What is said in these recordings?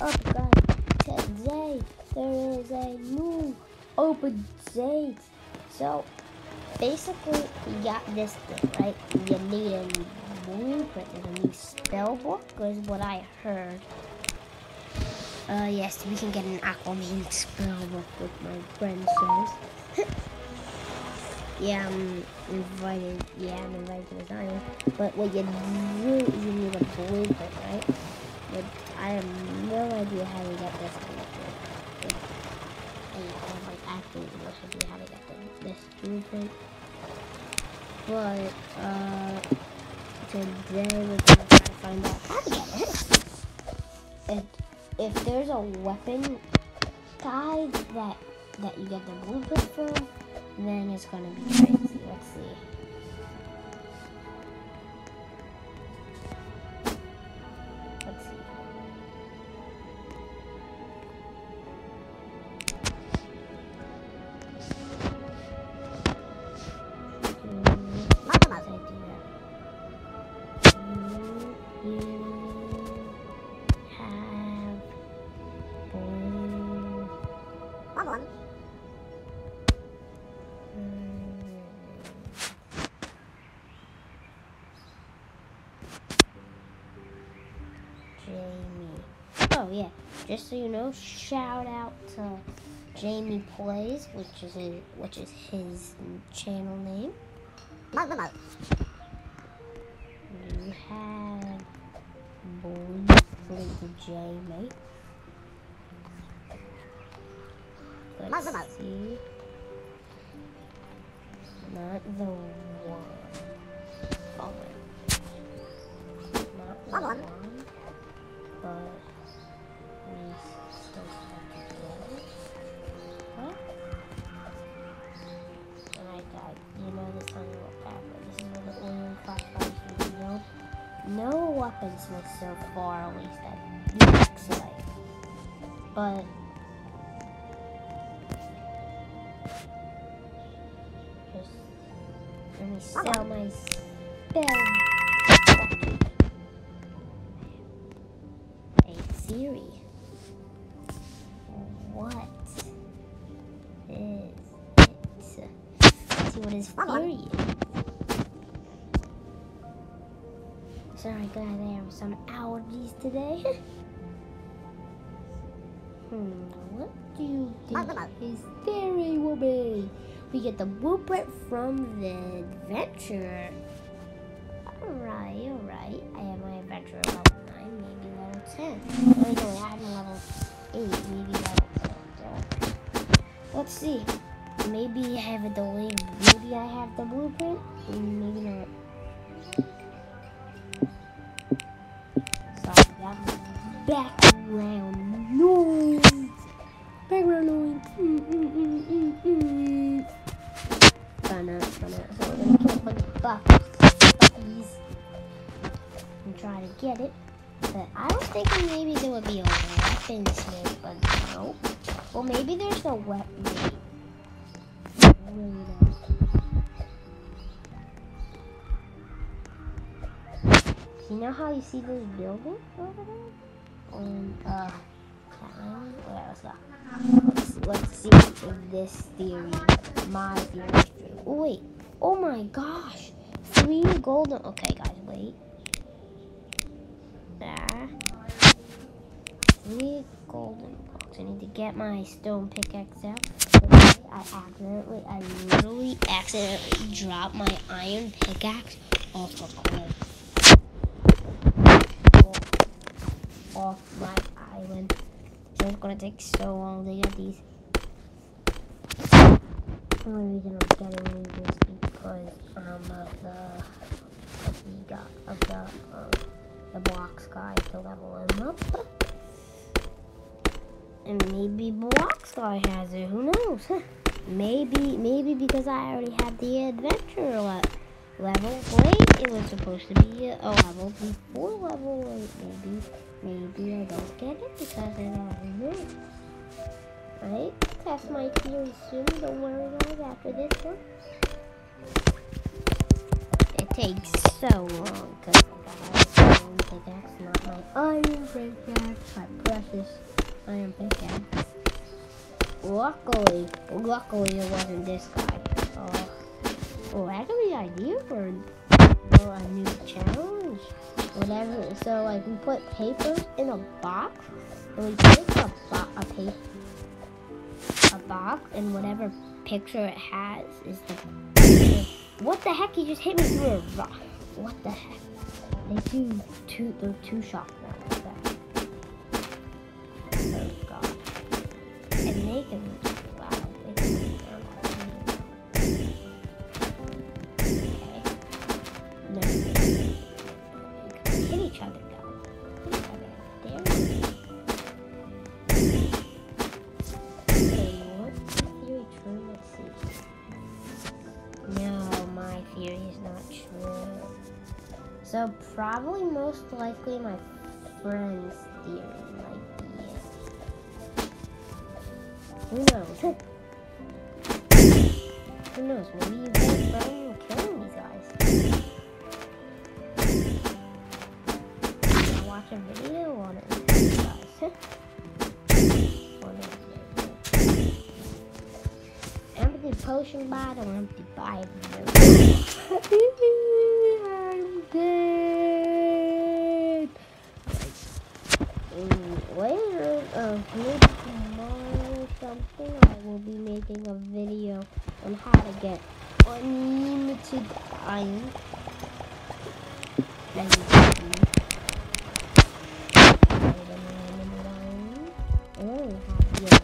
up, guys? Today there is a new update. So basically, we got this thing, right? You need a blueprint and a new spell book, is what I heard. Uh, yes, we can get an Aquaman spell book with my friend says. yeah, I'm invited. Yeah, I'm invited to the island. But what you do is you need a blueprint, right? But I have no idea how to get this. And I have like actually no idea how to get the, this blueprint. But uh, today we're gonna try to find out how to get it. And if there's a weapon guide that that you get the blueprint from, then it's gonna be crazy. Let's see. Just so you know, shout out to Jamie Plays, which is his, which is his channel name. You have blue Jamie. Let's see. Not the one. Oh. Not the one. But weapons look so far least that looks like. But just let me sell my spell. Hey Siri. What is it? Let's see what his theory Sorry, guys, I have some allergies today. hmm, what do you think his theory will be? We get the blueprint from the adventurer. Alright, alright. I have my adventurer level 9, maybe level 10. Oh, no, I have my level 8, maybe level 10. So, let's see. Maybe I have a delay. Maybe I have the blueprint. Maybe not. Background noise. Background noise. Mm, mm, mm. Gonna, gonna, so we're gonna kill a bunch of and try to get it. But I was thinking maybe there would be a weaponsmith, but no. Well, maybe there's a weapon. Really no. You know how you see this building over there? On uh, let's. Let's, let's see if this theory, my theory, is true. Oh wait! Oh my gosh! Three golden. Okay, guys, wait. There. Three golden blocks. I need to get my stone pickaxe out. I accidentally, I literally accidentally dropped my iron pickaxe off a cliff. Off- my island. So it's gonna take so long to get these. The only reason I'm getting these is because um of the of the of the um the blocks guy to level him up. And maybe blocks guy has it. Who knows? Maybe maybe because I already had the adventure le- level. Wait, it was supposed to be a level before level eight. Maybe maybe I don't get it because I already knew. Right? Test my theory soon. Don't worry guys after this one. It takes so long because I got pickaxe, not my iron pickaxe, my precious iron pickaxe. Luckily, luckily it wasn't this guy. Oh, oh I got the idea for, for a new challenge. Whatever. So like we put papers in a box, and we take a, bo- a paper, a box, and whatever picture it has is the. What the heck? He just hit me through a rock. What the heck? They do two. They're two shock now. Oh god. And they can. Probably most likely my friend's theory might be it. Who knows? Who knows? Maybe you guys from killing these guys. Watch a video on it. Guys. Empty potion bottle, empty Bible. I'm dead. Mm, Later, uh, maybe tomorrow or something, I will be making a video on how to get unlimited iron. I only have the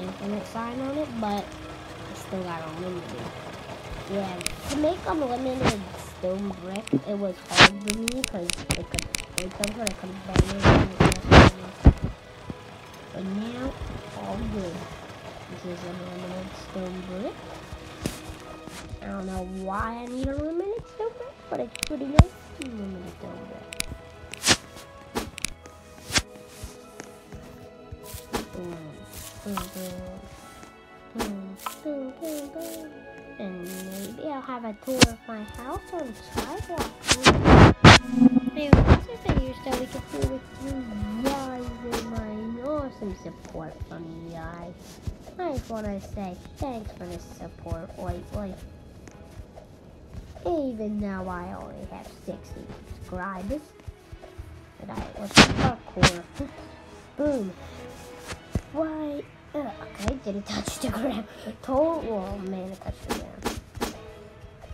infinite sign on it, but I still got unlimited. Yeah, to make unlimited stone brick, it was hard for me because it could and But now, all good. This is an unlimited stone brick. I don't know why I need unlimited stone brick, but it's pretty nice. Unlimited stone brick. And maybe I'll have a tour of my house on sidewalk. Maybe this is a video so we can see with you guys and my awesome support from you guys. I just want to say thanks for the support lately. Even though I only have 60 subscribers. And I was parkour. Boom. Why? Uh, okay, didn't touch the ground. Total, oh man, it touched the ground.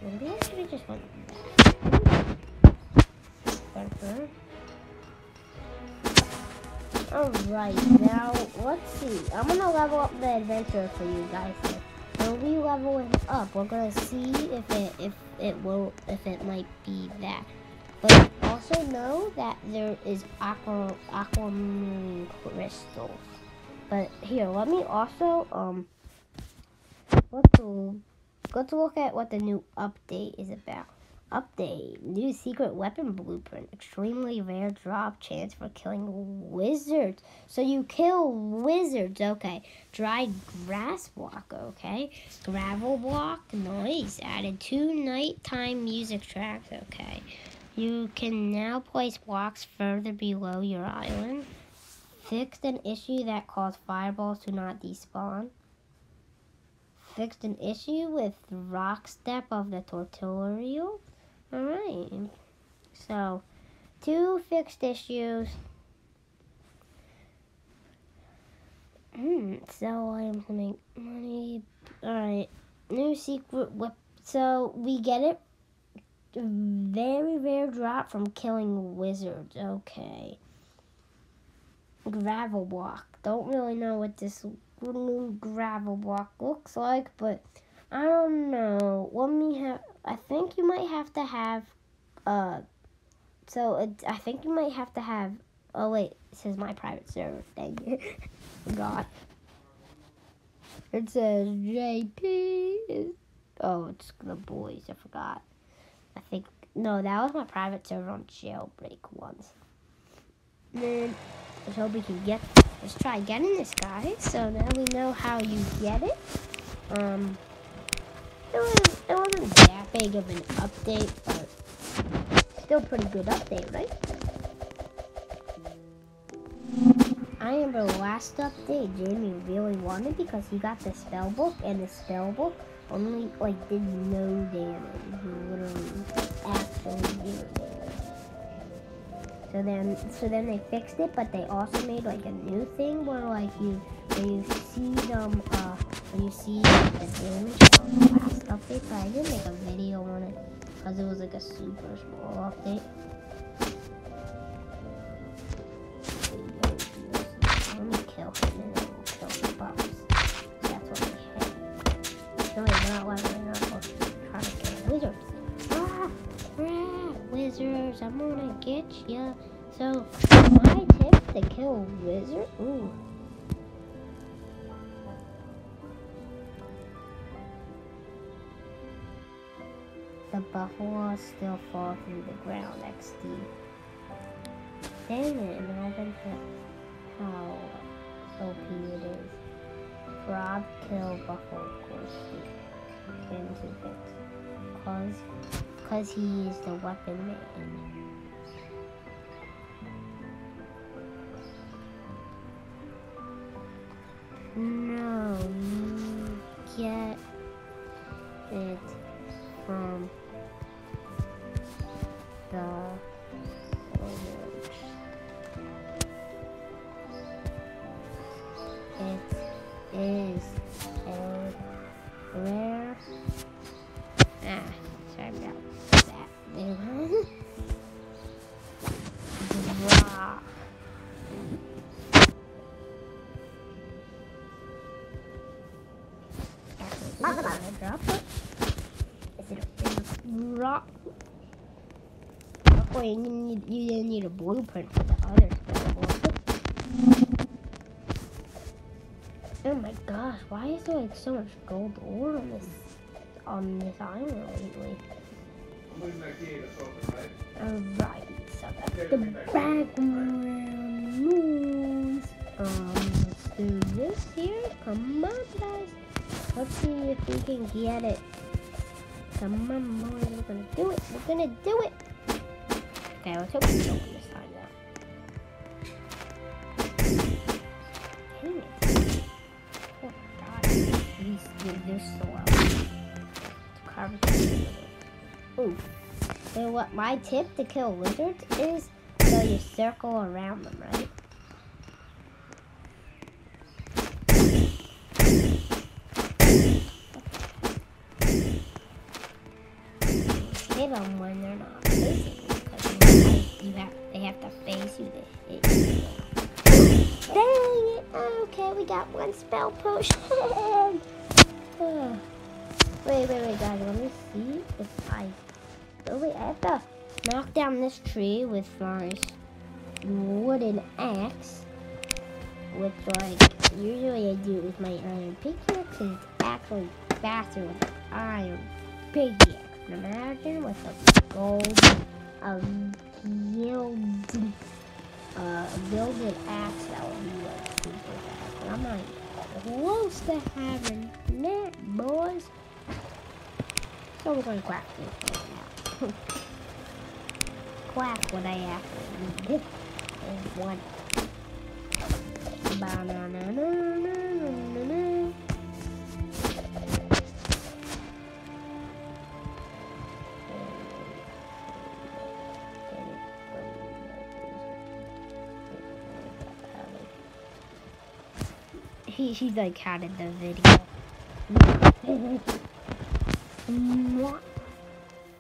Maybe I should have just went back. Alright, now let's see. I'm gonna level up the adventure for you guys. So we level it up. We're gonna see if it if it will if it might be that. But also know that there is aqua aquamarine crystals. But here, let me also um let's let's look at what the new update is about. Update: New secret weapon blueprint. Extremely rare drop chance for killing wizards. So you kill wizards. Okay. Dry grass block. Okay. Gravel block. Nice. Added two nighttime music tracks. Okay. You can now place blocks further below your island. Fixed an issue that caused fireballs to not despawn. Fixed an issue with rock step of the tutorial. Alright. So, two fixed issues. Hmm, so I am to make money. Alright. New secret whip. So, we get it. Very rare drop from killing wizards. Okay. Gravel block. Don't really know what this gravel block looks like, but I don't know. Let me have. I think you might have to have. Uh. So it, I think you might have to have. Oh wait, it says my private server. Thank you. God. It says JP. Oh, it's the boys. I forgot. I think no, that was my private server on jailbreak once. Then let's hope we can get. Let's try getting this guy. So now we know how you get it. Um, it wasn't, it wasn't that big of an update, but still pretty good update, right? I remember the last update Jamie really wanted because he got the spell book and the spell book only like did no damage. Literally actually zero damage. So then so then they fixed it but they also made like a new thing where like you where you see them uh when you see the damage from the last update but I didn't make a video on it because it was like a super small update. Buffalo still fall through the ground XD. Dang it, imagine how OP it is. Rob kill buffalo course into bits. Cause, cause he is the weapon man. Blueprint for the other. Oh my gosh, why is there like so much gold ore on this on this island lately? Alright, so that's the background. Um, let's do this here. Come on, guys. Let's see if we can get it. Come on, boys. We're gonna do it. We're gonna do it. Okay, let's hope we don't These, they're slow. Carve Ooh. So what my tip to kill wizards is so you circle around them, right? Hit them when they're not facing you because you have they have to face you to hit you. Dang it! Okay, we got one spell potion. wait, wait, wait, guys. Let me see if I Oh wait, I have to knock down this tree with my wooden axe. Which like usually I do with my iron pickaxe because it's actually faster with iron pickaxe. Imagine with a gold um gilded uh gilded axe that would be like super fast. I'm like close to having that boys. So we're gonna crack this one out. Quack what I actually need. Is one. Ba-na-na-na-na-na-na. He, he like had in the video. What?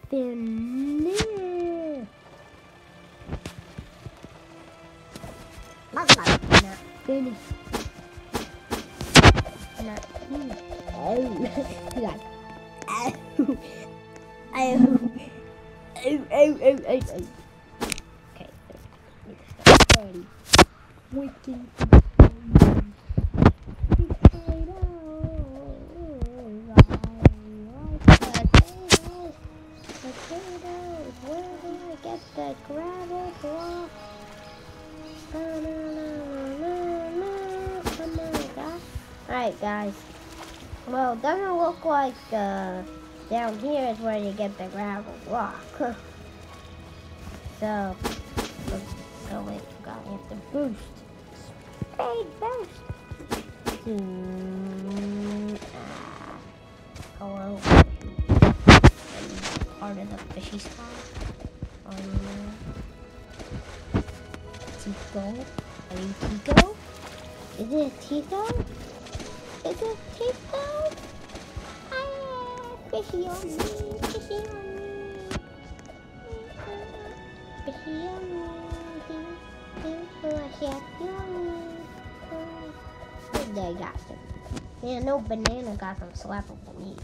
Then Not finished. Not finished. Oh, like, ow, ow, ow, ow, Alright, guys. Well, doesn't look like uh, down here is where you get the gravel block. So, oh wait, got have to boost. Speed boost. Hmm, ah, hello. Part of the fishy sky. Um, Tico. Are you Tico? Is it a Tico? Is it Tico? Ah, fishy on me, fishy on me. Fishy on me. They got some. Yeah, no banana got some slappable meat.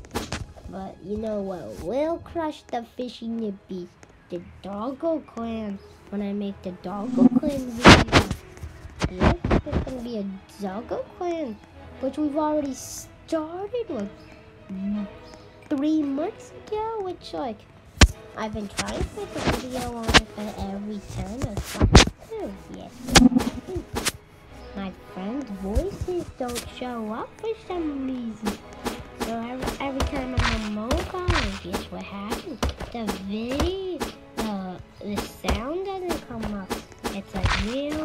But you know what We'll crush the fishy nippies? The Doggo Clan. When I make the Doggo Clan video. Yeah, there's gonna be a Doggo Clan. Which we've already started like three months ago. Which like I've been trying to make a video on it, but every time I stop. Oh, yes. My friends' voices don't show up for some reason. So every, every time I'm on mobile, guess what happens? The video, the, the sound doesn't come up. It's like really,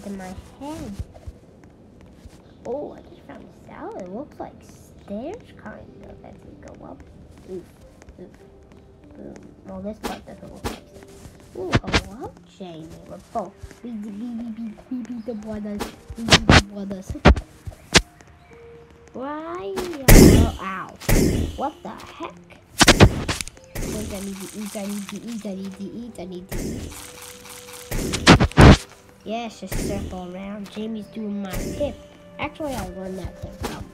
bigger my head. Oh, I just found a salad. It looks like stairs, kind of, as we go up. Oof, oof, boom. Well, this part doesn't look like stairs. Ooh, hello, Jamie. We're both. We, we, we, we, we beat the brothers. We beat the brothers. Why? Oh, ow. What the heck? I need to eat, I need to eat, I need to eat, I need to eat. Yes, just circle around. Jamie's doing my tip. Actually, I'll run that thing from.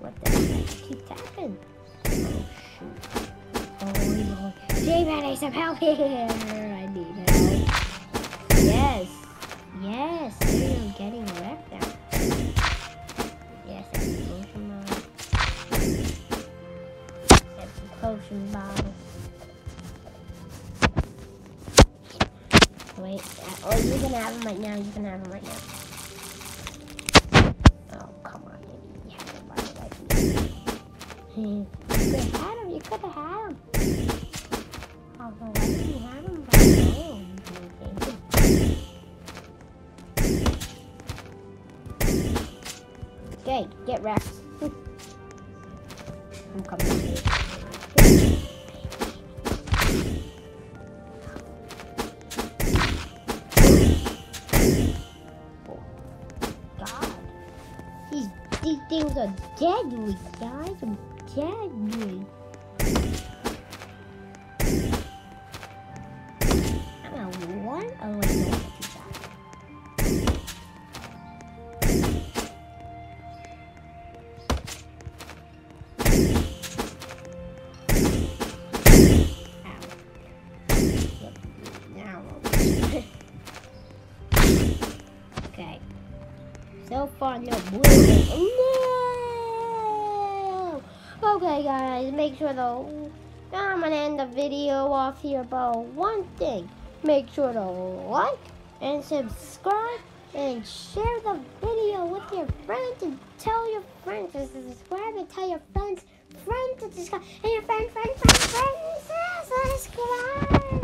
What the heck? Keep tapping. Oh, shoot. Oh, no. Jamie, I need some help here. I need help. Yes. Yes. You're getting wrecked bottle. Wait. uh, Oh, you can have them right now. You can have them right now. Oh, come on. You have it right now. You could have had. You could have had why didn't you have them? But no, you can take them. Okay, get wrecked. I'm coming. Are deadly, guys. I'm deadly. Guys, make sure to. I'm gonna end the video off here, but one thing. Make sure to like and subscribe and share the video with your friends and tell your friends to subscribe and tell your friends, friends to subscribe and your friends, friends, friends, friends, subscribe. Peace.